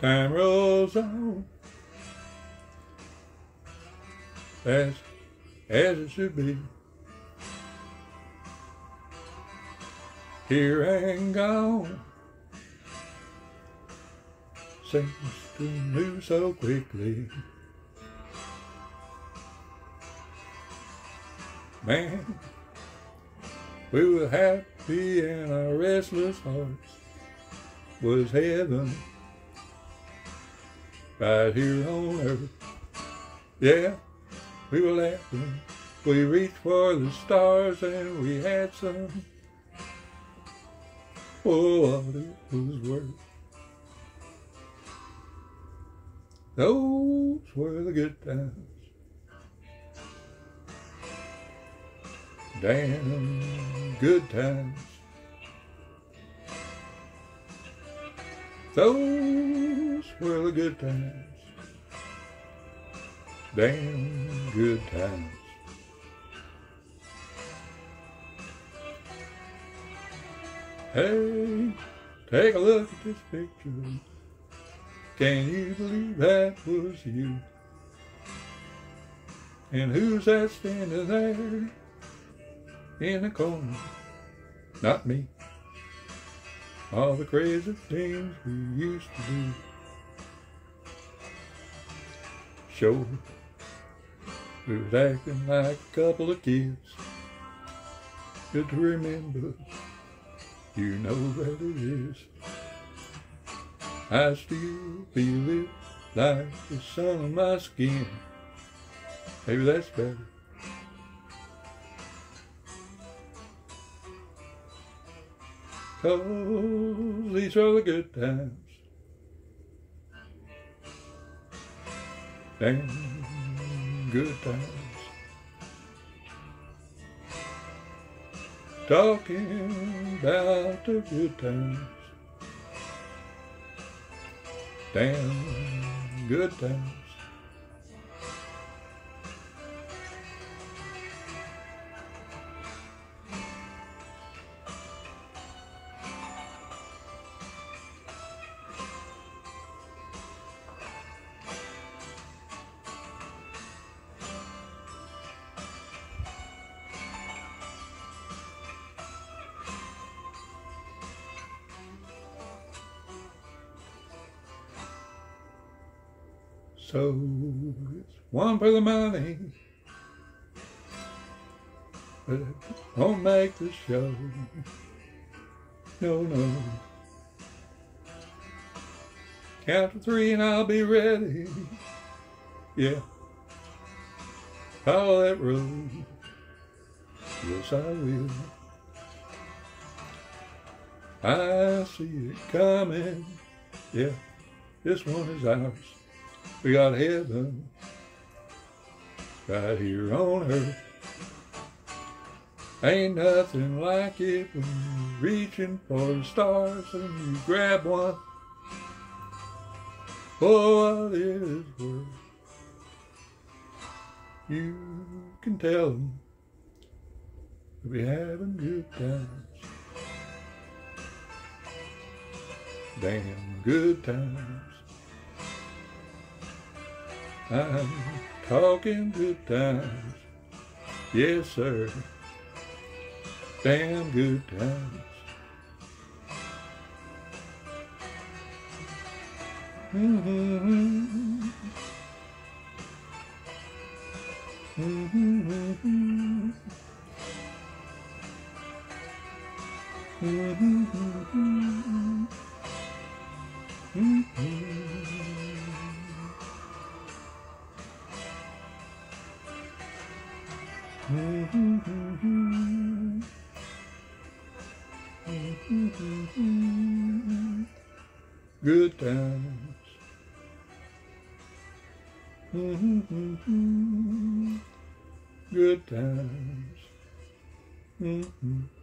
Time rolls on as as it should be. Here and gone seems to move so quickly. Man, we were happy and our restless hearts was heaven right here on earth. Yeah, we were laughing. We reached for the stars and we had some. Oh, what it was worth. Those were the good times. Damn good times. Those were the good times. Damn good times. Hey, take a look at this picture. Can you believe that was you? And who's that standing there in the corner? Not me. All the crazy things we used to do. Sure, we was acting like a couple of kids. Good to remember, you know that it is. I still feel it like the sun on my skin. Maybe that's better. Cause these are the good times. Damn good times. Talking about the good times. Damn good times. So it's one for the money, but it won't make the show. No, no. Count to three and I'll be ready. Yeah. Follow that road. Yes, I will. I see it coming. Yeah, this one is ours. We got heaven right here on earth. Ain't nothing like it when you're reaching for the stars and you grab one. Oh, what it is worth. You can tell them we'll be having good times. Damn good times. I'm talking good times. Yes, sir. Damn good times. Mm-hmm. Good times. Mm-hmm. Good times. Mm-hmm.